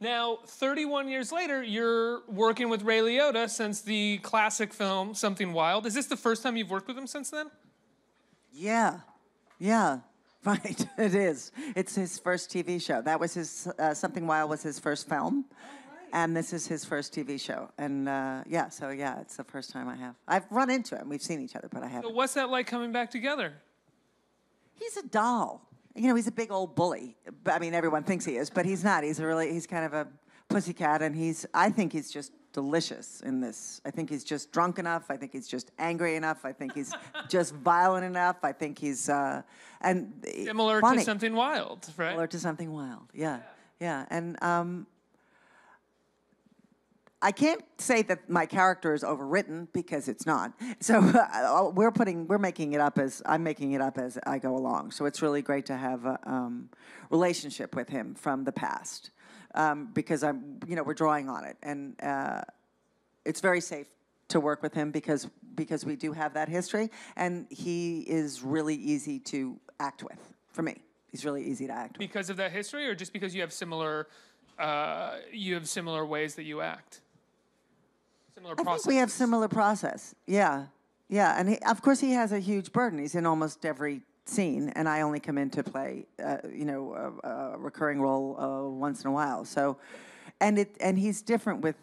Now, 31 years later, you're working with Ray Liotta since the classic film Something Wild. Is this the first time you've worked with him since then? Yeah, yeah, right. It is. It's his first TV show. That was his uh, Something Wild was his first film, and this is his first TV show. And uh, yeah, so yeah, it's the first time I have. I've run into him. We've seen each other, but I haven't. what's that like coming back together? He's a doll. You know, he's a big old bully. I mean, everyone thinks he is, but he's not. He's a really, he's kind of a pussycat, and he's, I think he's just delicious in this. I think he's just drunk enough. I think he's just angry enough. I think he's just violent enough. I think he's, uh, and Similar funny. to Something Wild, right? Similar to something wild. Yeah, yeah. And um, I can't say that my character is overwritten because it's not. So uh, we're putting, we're making it up as I'm making it up as I go along. So it's really great to have a um, relationship with him from the past um, because I'm, you know, we're drawing on it, and uh, it's very safe to work with him because because we do have that history, and he is really easy to act with for me. He's really easy to act with. because of that history, or just because you have similar, uh, you have similar ways that you act? Similar I process. think we have similar process. Yeah, yeah, and he, of course he has a huge burden. He's in almost every scene, and I only come in to play, uh, you know, a, a recurring role uh, once in a while. So, and it and he's different with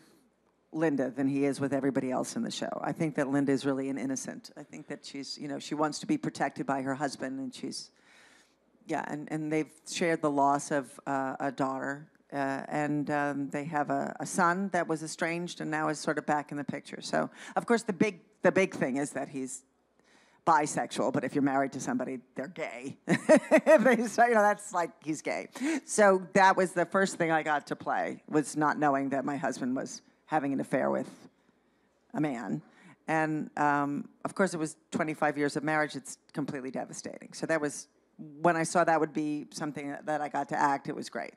Linda than he is with everybody else in the show. I think that Linda is really an innocent. I think that she's, you know, she wants to be protected by her husband, and she's, yeah, and, and they've shared the loss of uh, a daughter, uh, and um, they have a, a son that was estranged and now is sort of back in the picture. So, of course, the big the big thing is that he's bisexual, but if you're married to somebody, they're gay. say, you know, that's like he's gay. So that was the first thing I got to play was not knowing that my husband was having an affair with a man. And um, of course, it was 25 years of marriage. It's completely devastating. So that was when I saw that would be something that I got to act. It was great.